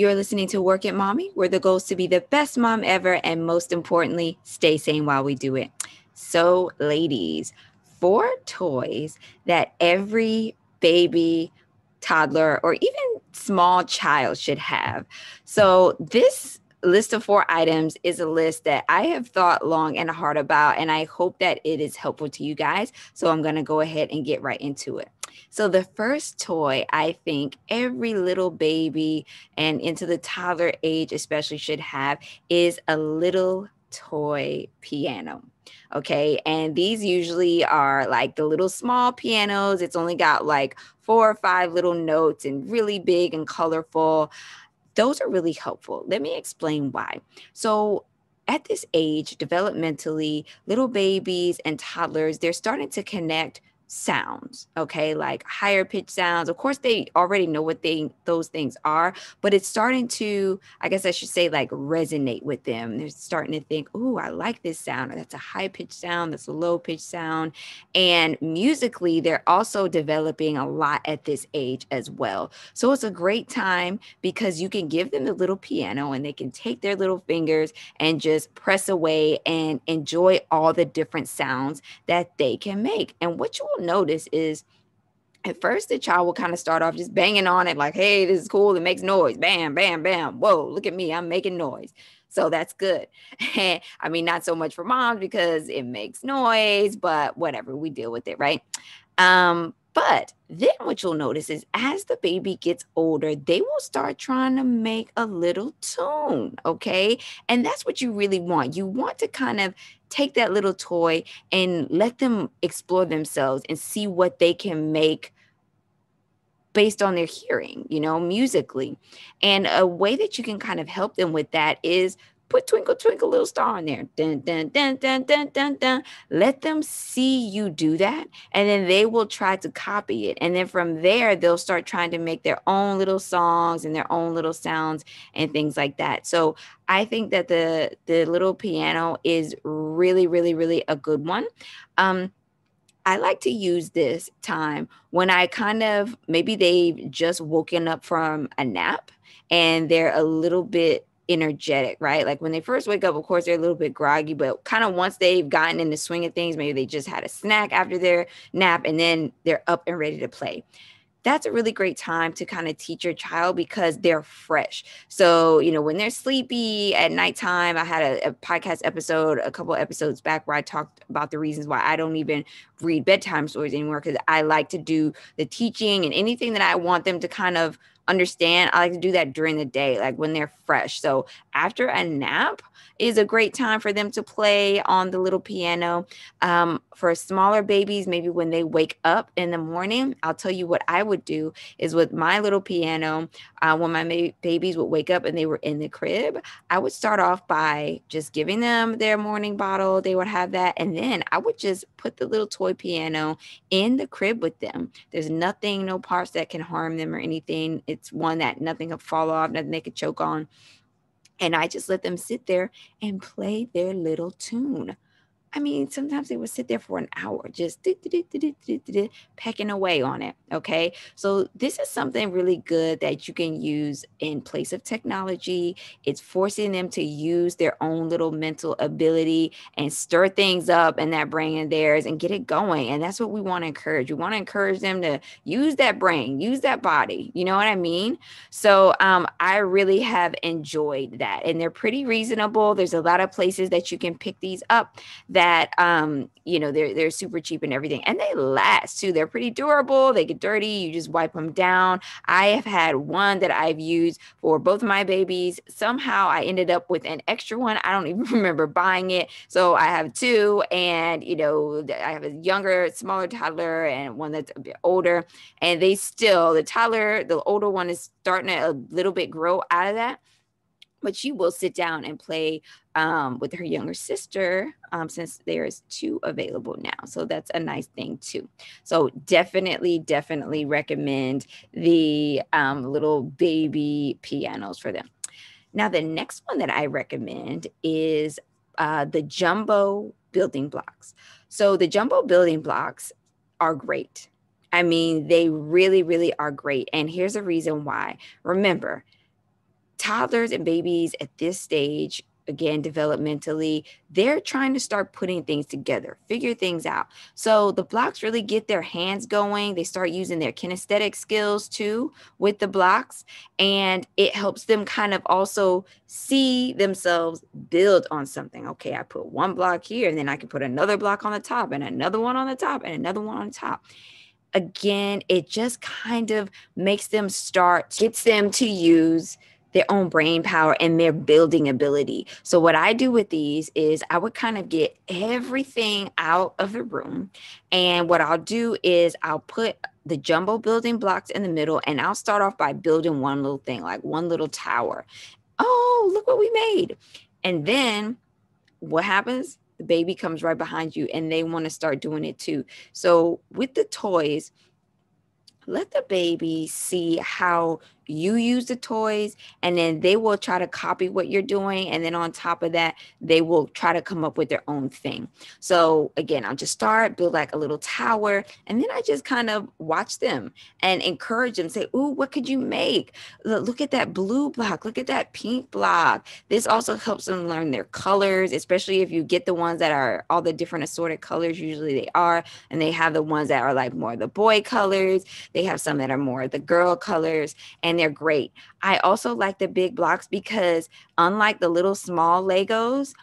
You're listening to Work It Mommy, where the goal is to be the best mom ever and most importantly, stay sane while we do it. So, ladies, four toys that every baby, toddler, or even small child should have. So, this list of four items is a list that I have thought long and hard about, and I hope that it is helpful to you guys. So I'm going to go ahead and get right into it. So, the first toy I think every little baby and into the toddler age, especially, should have is a little toy piano. Okay. And these usually are like the little small pianos. It's only got like four or five little notes and really big and colorful those are really helpful. Let me explain why. So, at this age, developmentally, little babies and toddlers, they're starting to connect sounds okay? Like higher pitch sounds. Of course they already know what they those things are but it's starting to i guess i should say like resonate with them. They're starting to think oh i like this sound. That's a high pitch sound that's a low pitch sound. And musically they're also developing a lot at this age as well. So it's a great time because you can give them the little piano and they can take their little fingers and just press away and enjoy all the different sounds that they can make. And what you will notice is at first the child will kind of start off just banging on it like hey this is cool it makes noise bam bam bam whoa look at me i'm making noise. So that's good. I mean not so much for moms because it makes noise but whatever we deal with it right? Um but then what you'll notice is as the baby gets older, they will start trying to make a little tune. Okay. And that's what you really want. You want to kind of take that little toy and let them explore themselves and see what they can make based on their hearing, you know, musically. And a way that you can kind of help them with that is put twinkle twinkle little star in there. Dun, dun, dun, dun, dun, dun, dun. let them see you do that and then they will try to copy it. And then from there they'll start trying to make their own little songs and their own little sounds and things like that. So i think that the the little piano is really really really a good one. Um I like to use this time when I kind of maybe they've just woken up from a nap and they're a little bit energetic, right? Like when they first wake up, of course, they're a little bit groggy, but kind of once they've gotten in the swing of things, maybe they just had a snack after their nap and then they're up and ready to play that's a really great time to kind of teach your child because they're fresh. So, you know, when they're sleepy at nighttime, I had a, a, podcast episode a couple episodes back where I talked about the reasons why I don't even read bedtime stories anymore because I like to do the teaching and anything that I want them to kind of understand. I like to do that during the day, like when they're fresh. So after a nap is a great time for them to play on the little piano. Um, for smaller babies, maybe when they wake up in the morning, I'll tell you what I would do is with my little piano, uh, when my ma- babies would wake up and they were in the crib, I would start off by just giving them their morning bottle. They would have that. And then I would just put the little toy piano in the crib with them. There's nothing, no parts that can harm them or anything. It's one that nothing can fall off, nothing they could choke on. And I just let them sit there and play their little tune. I mean, sometimes they would sit there for an hour just pecking away on it. Okay. So, this is something really good that you can use in place of technology. It's forcing them to use their own little mental ability and stir things up in that brain of theirs and get it going. And that's what we want to encourage. We want to encourage them to use that brain, use that body. You know what I mean? So, um, I really have enjoyed that. And they're pretty reasonable. There's a lot of places that you can pick these up. That that um you know they're they're super cheap and everything and they last too they're pretty durable they get dirty you just wipe them down. I have had one that i've used for both of my babies somehow i ended up with an extra one i don't even remember buying it so i have two and you know i have a younger smaller toddler and one that's a bit older and they still the toddler the older one is starting to a little bit grow out of that but she will sit down and play um, with her younger sister um, since there's two available now. So that's a nice thing too. So definitely, definitely recommend the um, little baby pianos for them. Now, the next one that I recommend is uh, the jumbo building blocks. So the jumbo building blocks are great. I mean, they really, really are great. And here's a reason why. Remember, toddlers and babies at this stage again developmentally they're trying to start putting things together figure things out. So the blocks really get their hands going. They start using their kinesthetic skills too with the blocks and it helps them kind of also see themselves build on something. Okay i put one block here and then i can put another block on the top and another one on the top and another one on the top. Again it just kind of makes them start gets them to use their own brain power and their building ability. So, what I do with these is I would kind of get everything out of the room. And what I'll do is I'll put the jumbo building blocks in the middle and I'll start off by building one little thing, like one little tower. Oh, look what we made. And then what happens? The baby comes right behind you and they want to start doing it too. So, with the toys, let the baby see how you use the toys and then they will try to copy what you're doing and then on top of that they will try to come up with their own thing. So again i'll just start build like a little tower and then i just kind of watch them and encourage them say ooh what could you make? Look at that blue block look at that pink block. This also helps them learn their colors especially if you get the ones that are all the different assorted colors usually they are and they have the ones that are like more the boy colors they have some that are more the girl colors and they're great. I also like the big blocks because unlike the little small Legos,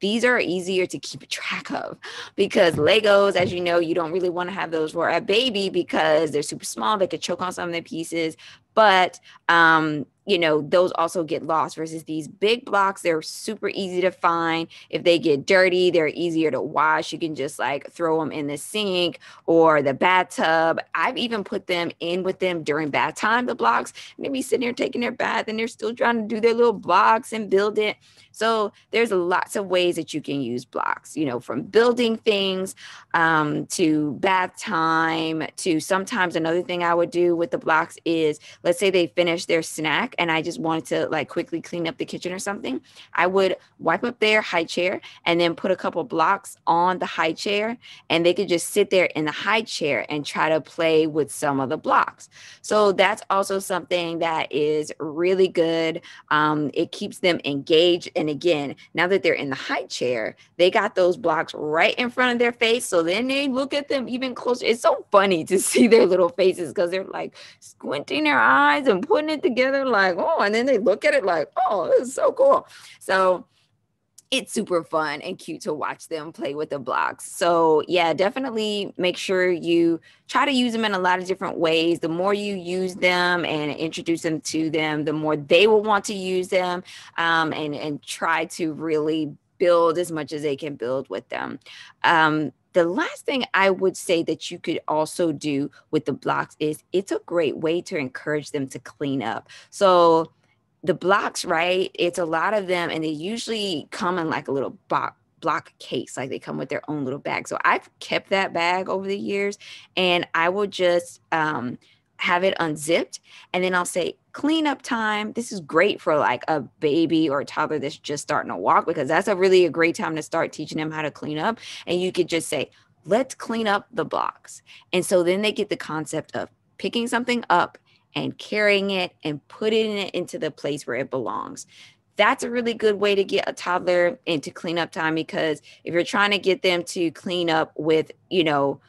these are easier to keep track of because Legos, as you know, you don't really want to have those for a baby because they're super small. They could choke on some of the pieces. But um, you know, those also get lost versus these big blocks. They're super easy to find. If they get dirty, they're easier to wash. You can just like throw them in the sink or the bathtub. I've even put them in with them during bath time, the blocks. Maybe sitting there taking their bath and they're still trying to do their little blocks and build it. So there's lots of ways that you can use blocks, you know, from building things um, to bath time to sometimes another thing I would do with the blocks is let's say they finish their snack and I just wanted to like quickly clean up the kitchen or something, I would wipe up their high chair and then put a couple blocks on the high chair and they could just sit there in the high chair and try to play with some of the blocks. So that's also something that is really good. Um, it keeps them engaged. And again, now that they're in the high chair, they got those blocks right in front of their face. So then they look at them even closer. It's so funny to see their little faces because they're like squinting their eyes and putting it together like like, oh, and then they look at it like, oh, this is so cool. So it's super fun and cute to watch them play with the blocks. So, yeah, definitely make sure you try to use them in a lot of different ways. The more you use them and introduce them to them, the more they will want to use them um, and, and try to really build as much as they can build with them. Um, the last thing I would say that you could also do with the blocks is it's a great way to encourage them to clean up. So the blocks, right? It's a lot of them, and they usually come in like a little box block case like they come with their own little bag so i've kept that bag over the years and i will just um, have it unzipped and then I'll say cleanup time. This is great for like a baby or a toddler that's just starting to walk because that's a really a great time to start teaching them how to clean up. And you could just say, let's clean up the blocks. And so then they get the concept of picking something up and carrying it and putting it into the place where it belongs. That's a really good way to get a toddler into cleanup time because if you're trying to get them to clean up with, you know,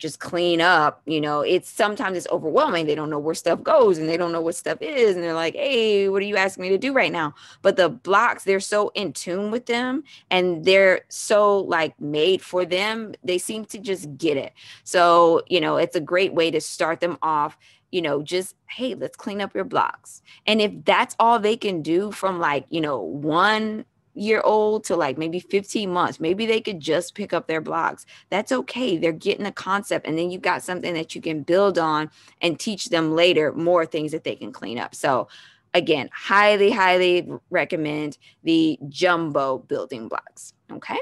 just clean up you know it's sometimes it's overwhelming they don't know where stuff goes and they don't know what stuff is and they're like hey what are you asking me to do right now? But the blocks they're so in tune with them and they're so like made for them they seem to just get it. So you know it's a great way to start them off you know just hey let's clean up your blocks. And if that's all they can do from like you know one year old to like maybe 15 months. Maybe they could just pick up their blocks. That's okay. They're getting a concept, and then you've got something that you can build on and teach them later more things that they can clean up. So, again, highly, highly recommend the jumbo building blocks. Okay.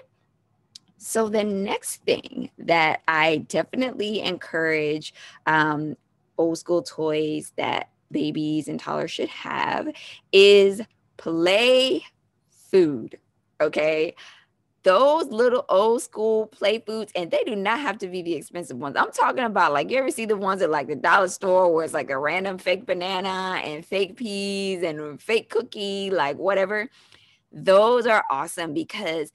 So, the next thing that I definitely encourage um, old school toys that babies and toddlers should have is play food. Okay. those little old school play foods, and they do not have to be the expensive ones. I'm talking about like you ever see the ones at like the dollar store where it's like a random fake banana and fake peas and fake cookie, like whatever. Those are awesome because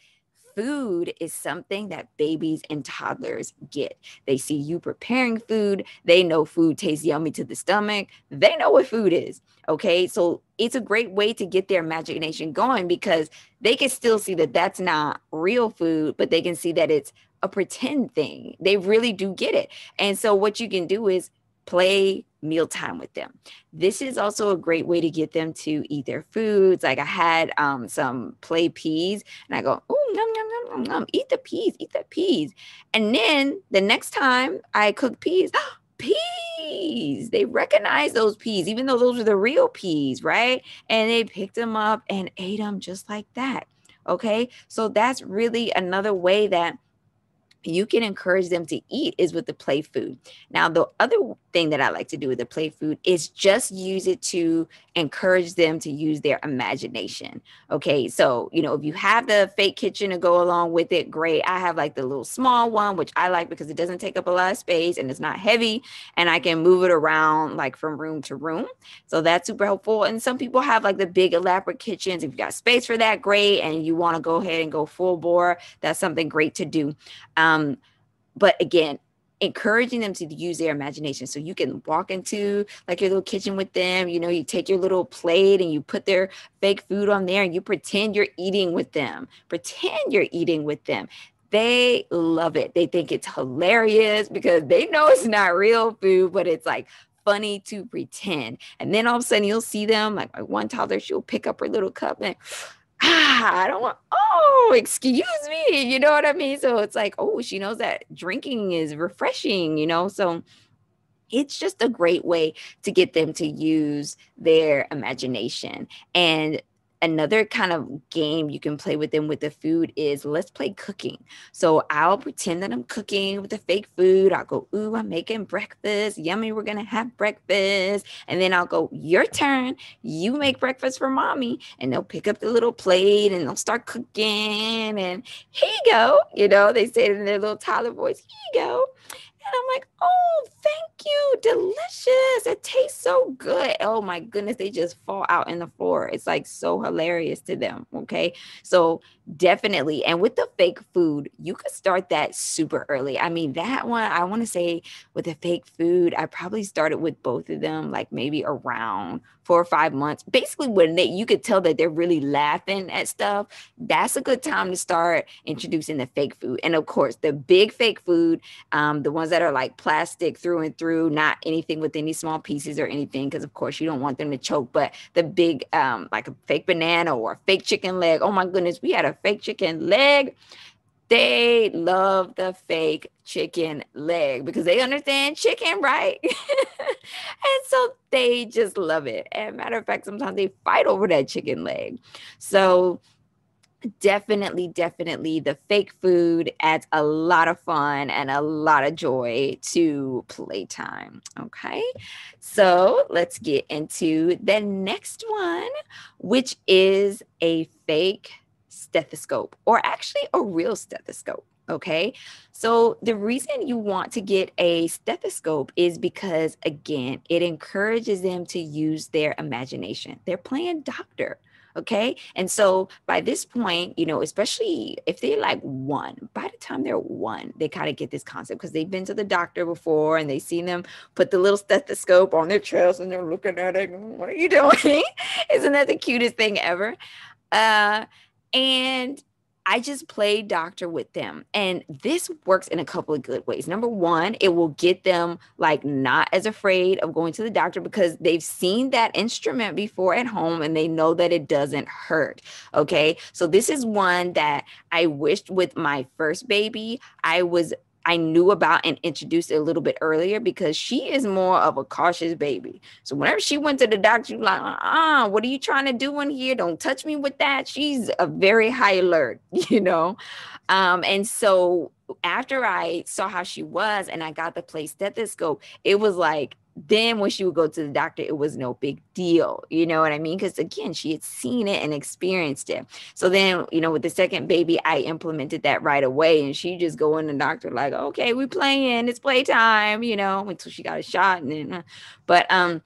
food is something that babies and toddlers get. They see you preparing food, they know food tastes yummy to the stomach, they know what food is. Okay, so it's a great way to get their imagination going because they can still see that that's not real food, but they can see that it's a pretend thing. They really do get it. And so, what you can do is play mealtime with them. This is also a great way to get them to eat their foods. Like I had um, some play peas, and I go, oh, yum, yum, yum, yum, eat the peas, eat the peas. And then the next time I cook peas, peas, they recognize those peas, even though those are the real peas, right? And they picked them up and ate them just like that. Okay. So that's really another way that you can encourage them to eat is with the play food. Now, the other thing that I like to do with the play food is just use it to encourage them to use their imagination. Okay, so you know, if you have the fake kitchen to go along with it, great. I have like the little small one, which I like because it doesn't take up a lot of space and it's not heavy, and I can move it around like from room to room. So that's super helpful. And some people have like the big elaborate kitchens. If you got space for that, great. And you want to go ahead and go full bore, that's something great to do. Um, but again, encouraging them to use their imagination. So you can walk into like your little kitchen with them, you know, you take your little plate and you put their fake food on there and you pretend you're eating with them. Pretend you're eating with them. They love it. They think it's hilarious because they know it's not real food, but it's like funny to pretend. And then all of a sudden you'll see them like my one toddler, she'll pick up her little cup and ah, I don't want, oh, excuse me. You know what I mean? So it's like, oh, she knows that drinking is refreshing, you know? So it's just a great way to get them to use their imagination. And another kind of game you can play with them with the food is let's play cooking. So I'll pretend that I'm cooking with the fake food. I'll go, ooh, I'm making breakfast. Yummy, we're gonna have breakfast. And then I'll go, your turn. You make breakfast for mommy. And they'll pick up the little plate and they'll start cooking. And here you go. You know, they say it in their little toddler voice, here you go. I'm like, oh, thank you. Delicious. It tastes so good. Oh my goodness. They just fall out in the floor. It's like so hilarious to them. Okay. So definitely. And with the fake food, you could start that super early. I mean, that one, I want to say with the fake food, I probably started with both of them, like maybe around four or five months. Basically, when they you could tell that they're really laughing at stuff, that's a good time to start introducing the fake food. And of course, the big fake food, um, the ones that are like plastic through and through, not anything with any small pieces or anything, because of course you don't want them to choke. But the big, um, like a fake banana or a fake chicken leg. Oh my goodness, we had a fake chicken leg they love the fake chicken leg because they understand chicken, right? and so they just love it. And matter of fact, sometimes they fight over that chicken leg. So definitely, definitely the fake food adds a lot of fun and a lot of joy to playtime. Okay. So let's get into the next one, which is a fake stethoscope or actually a real stethoscope. Okay. So the reason you want to get a stethoscope is because, again, it encourages them to use their imagination. They're playing doctor. Okay. And so by this point, you know, especially if they're like one, by the time they're one, they kind of get this concept because they've been to the doctor before and they've seen them put the little stethoscope on their chest and they're looking at it. What are you doing? Isn't that the cutest thing ever? Uh, and I just play doctor with them. And this works in a couple of good ways. Number one, it will get them like not as afraid of going to the doctor because they've seen that instrument before at home and they know that it doesn't hurt. Okay. So this is one that I wished with my first baby, I was I knew about and introduced a little bit earlier because she is more of a cautious baby. So whenever she went to the doctor, was like, uh, what are you trying to do in here? Don't touch me with that. She's a very high alert, you know? Um, and so after I saw how she was and I got the play stethoscope, it was like then when she would go to the doctor, it was no big deal. You know what I mean? Because again, she had seen it and experienced it. So then, you know, with the second baby, I implemented that right away. And she just go in the doctor like, okay, we playing, it's playtime, you know, until she got a shot. And then, uh, but um,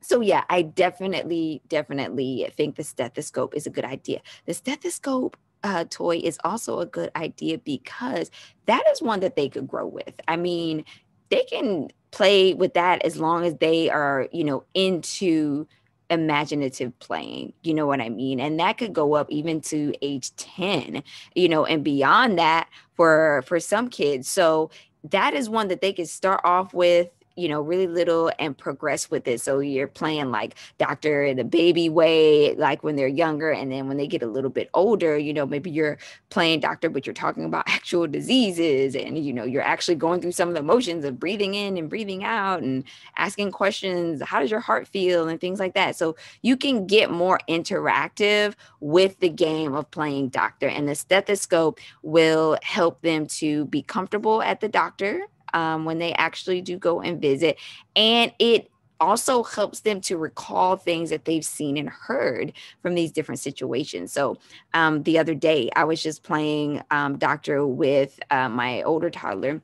so yeah, I definitely, definitely think the stethoscope is a good idea. The stethoscope uh, toy is also a good idea because that is one that they could grow with. I mean, they can play with that as long as they are, you know, into imaginative playing you know what i mean? And that could go up even to age 10 you know and beyond that for for some kids. So that is one that they could start off with you know, really little and progress with it. So you're playing like doctor in the baby way, like when they're younger. And then when they get a little bit older, you know, maybe you're playing doctor, but you're talking about actual diseases and, you know, you're actually going through some of the motions of breathing in and breathing out and asking questions. How does your heart feel? And things like that. So you can get more interactive with the game of playing doctor. And the stethoscope will help them to be comfortable at the doctor um, when they actually do go and visit. And it also helps them to recall things that they've seen and heard from these different situations. So um, the other day, I was just playing um, doctor with uh, my older toddler,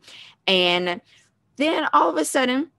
and then all of a sudden,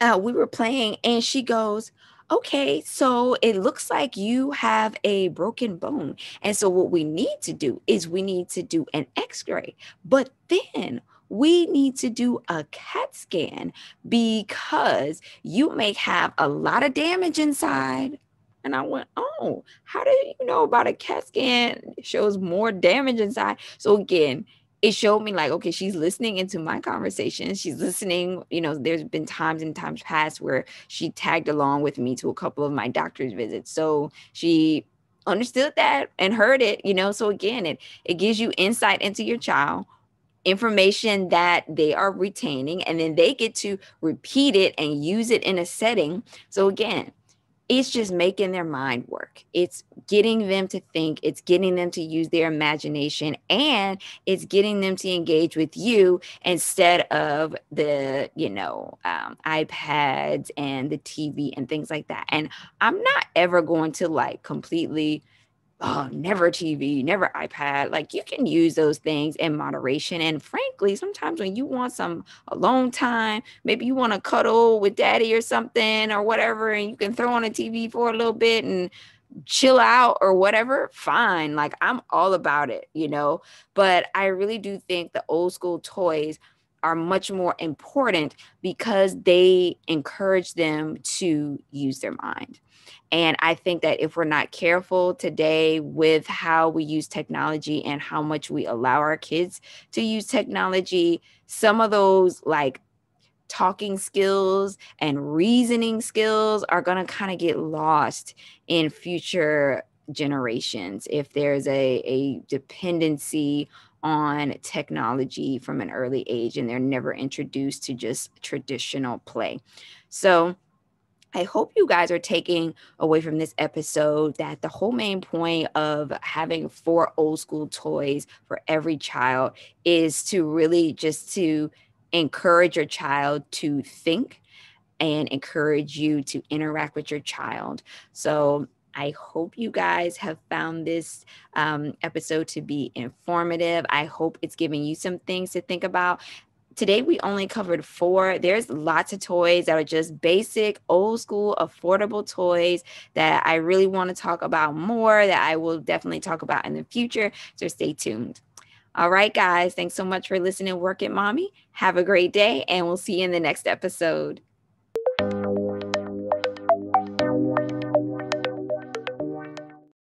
uh, we were playing, and she goes, okay, so it looks like you have a broken bone. And so, what we need to do is we need to do an x ray. But then, we need to do a CAT scan because you may have a lot of damage inside. And I went, Oh, how do you know about a CAT scan? It shows more damage inside. So again, it showed me like, okay, she's listening into my conversation. She's listening. You know, there's been times and times past where she tagged along with me to a couple of my doctor's visits. So she understood that and heard it, you know. So again, it it gives you insight into your child information that they are retaining and then they get to repeat it and use it in a setting. So again it's just making their mind work. It's getting them to think it's getting them to use their imagination and it's getting them to engage with you instead of the you know um, ipads and the tv and things like that. And i'm not ever going to like completely oh, never TV, never iPad. Like you can use those things in moderation. And frankly, sometimes when you want some alone time, maybe you want to cuddle with daddy or something or whatever, and you can throw on a TV for a little bit and chill out or whatever, fine. Like I'm all about it, you know. But I really do think the old school toys are much more important because they encourage them to use their mind. And I think that if we're not careful today with how we use technology and how much we allow our kids to use technology, some of those like talking skills and reasoning skills are going to kind of get lost in future generations if there's a, a dependency on technology from an early age and they're never introduced to just traditional play. So, I hope you guys are taking away from this episode that the whole main point of having four old school toys for every child is to really just to encourage your child to think and encourage you to interact with your child. So I hope you guys have found this um, episode to be informative. I hope it's giving you some things to think about today we only covered four. There's lots of toys that are just basic, old school, affordable toys that I really want to talk about more that I will definitely talk about in the future. So stay tuned. All right, guys. Thanks so much for listening. Work it, mommy. Have a great day, and we'll see you in the next episode.